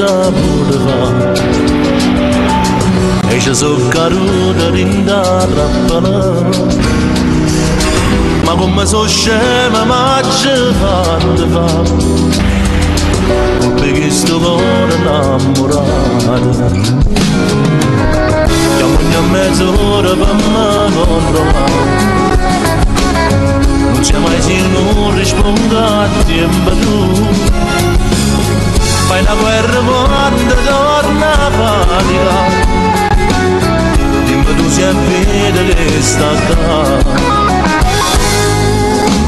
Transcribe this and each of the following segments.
amour devant Et je zo caru da rinda rappana Ma come so scema ma ce va devant Un peghisto vore innamorata Chiamo ogni mezz'ora per me non Non c'è mai se non rispondo a tempo la guerra quando torna a fatica dimmi tu se è fedele sta qua.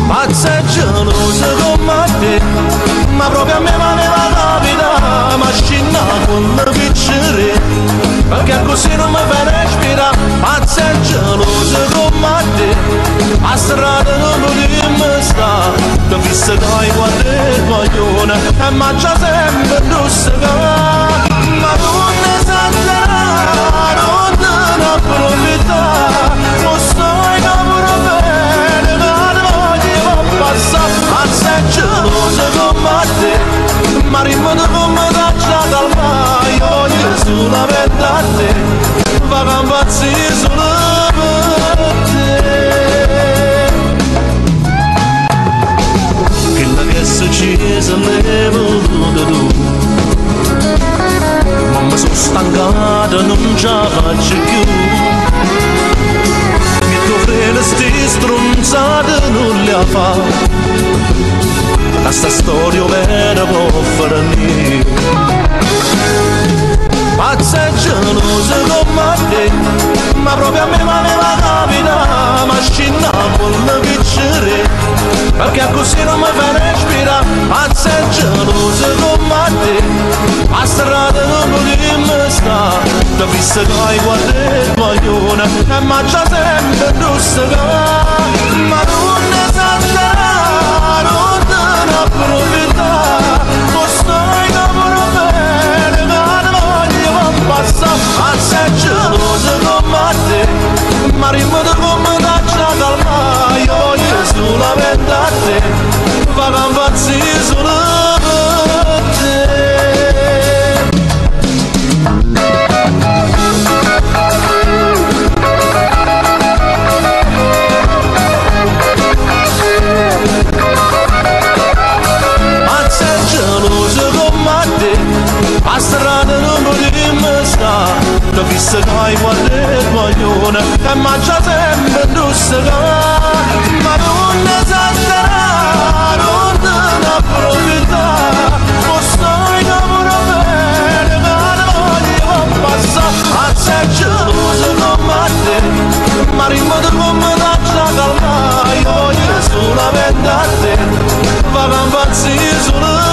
Pazza e gelosa come te ma proprio a me va capita ma scinna con le piccere perché così non mi fai respirare pazza e gelosa come te a strada non potremmo stare ti fissa che guardato il coglione e mangia sempre rossa ma non ne sa non ne approfittare non stai capendo bene passa. Pazza e gelosa come te ma rimane come da già dal maio io sulla vetta a te va a impazzire stancato non ce la faccio più frene sti stronzate non le fatte la sta storia vera può fare niente. Pazza e gelosa come te ma proprio a me ma ne va capita ma con le piccere perché così non mi fa respirare. Pazza e gelosa come te a strada non ti fissa che hai guardato il coglione che hai guardato il coglione e mangia sempre rossa ma non ne sa non te ne approfittare. Non stai capendo bene che ne voglio passare pazza e gelosa come te ma rimane come da già calma io voglio solamente a te va a impazzire